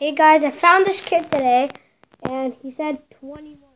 Hey guys, I found this kid today, and he said 21.